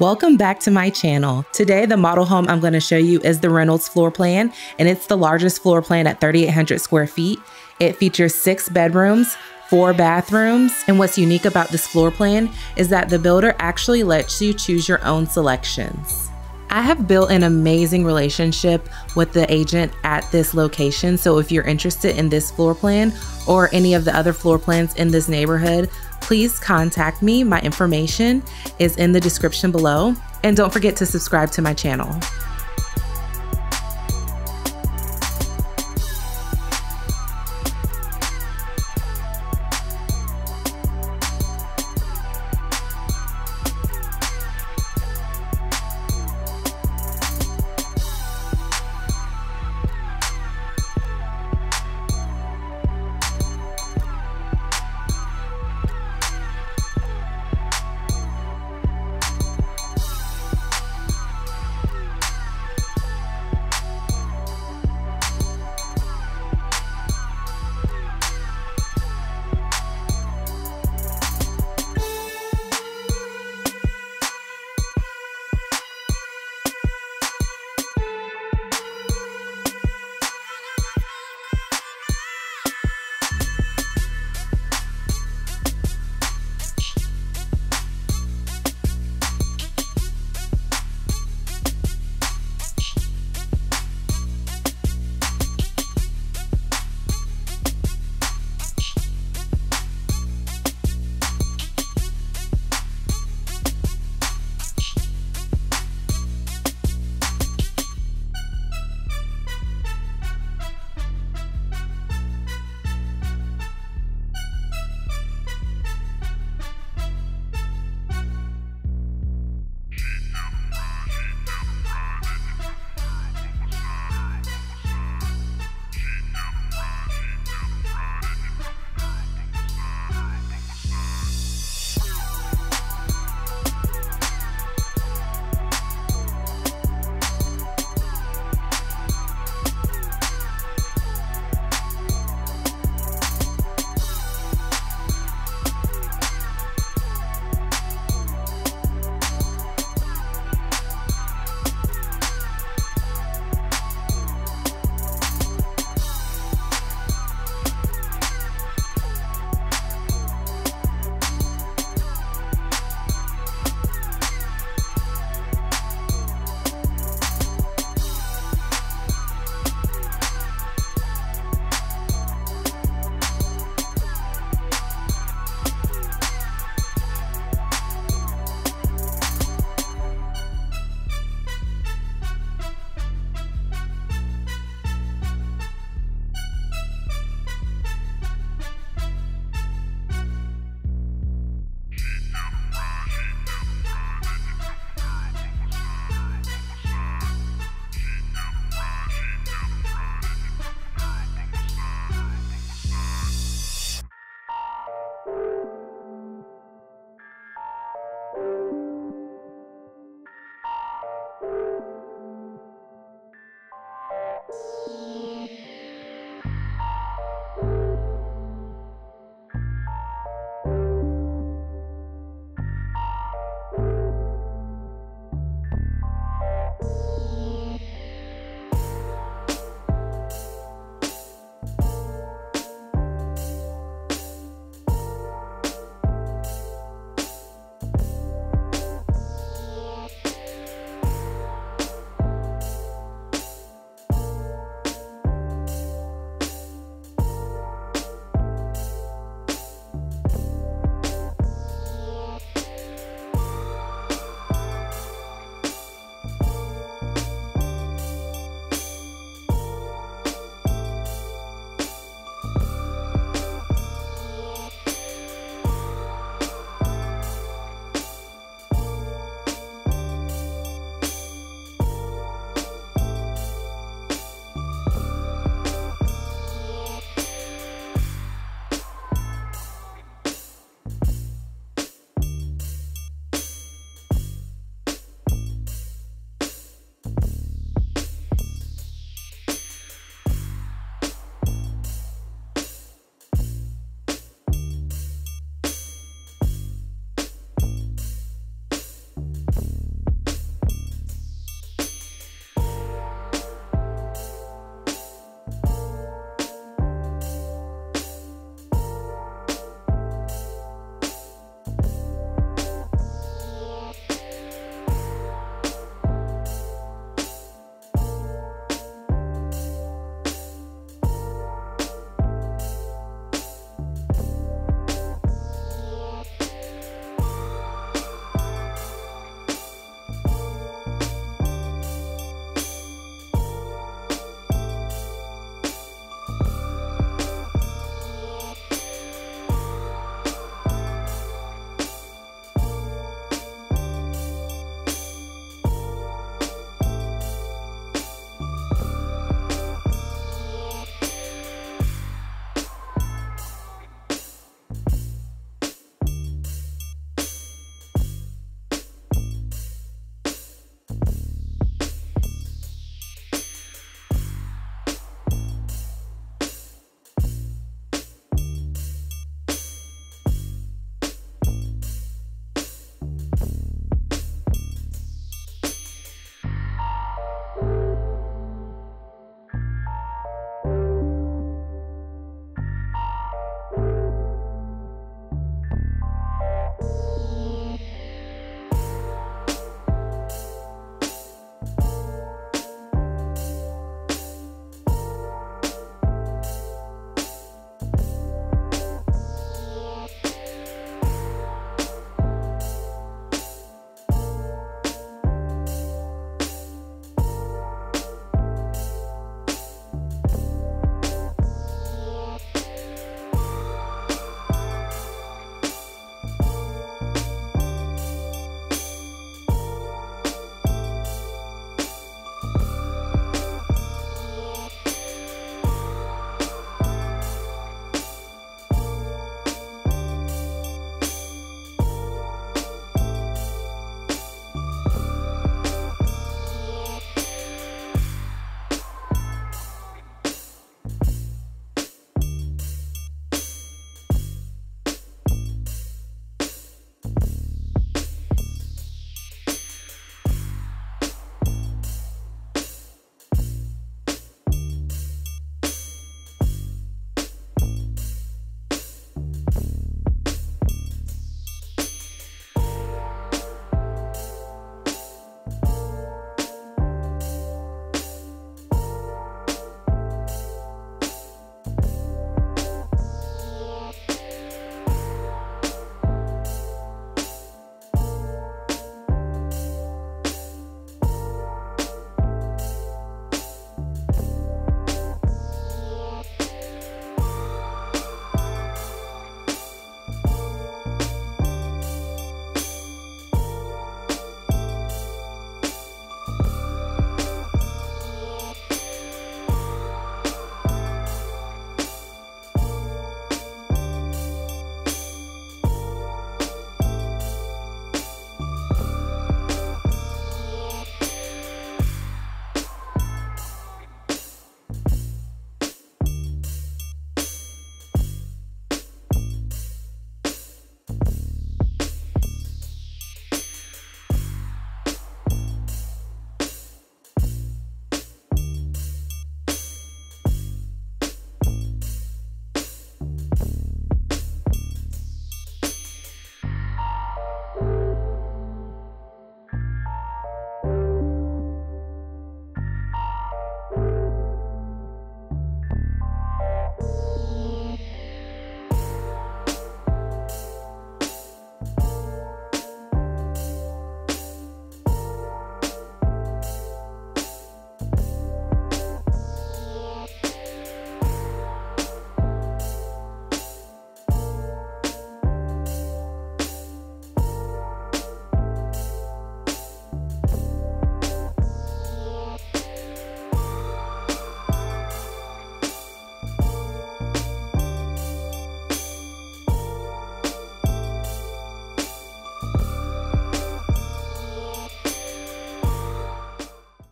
Welcome back to my channel. Today, the model home I'm gonna show you is the Reynolds floor plan, and it's the largest floor plan at 3,800 square feet. It features six bedrooms, four bathrooms, and what's unique about this floor plan is that the builder actually lets you choose your own selections. I have built an amazing relationship with the agent at this location. So if you're interested in this floor plan or any of the other floor plans in this neighborhood, please contact me. My information is in the description below. And don't forget to subscribe to my channel.